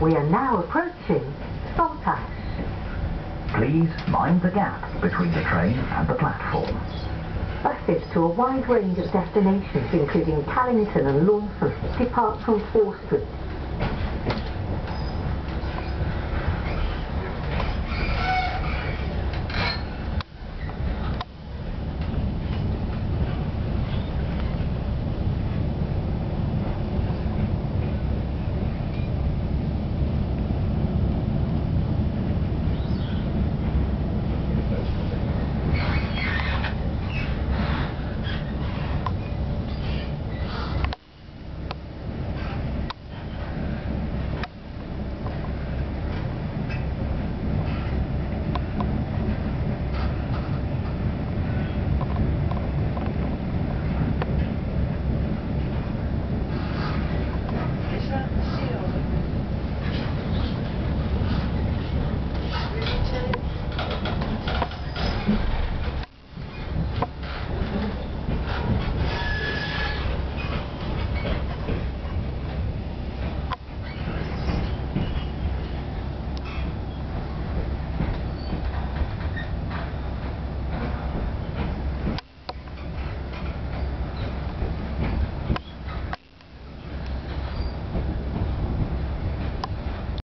We are now approaching Saltash. Please mind the gap between the train and the platform. Buses to a wide range of destinations, including Callington and Launceston, depart from Fore Street.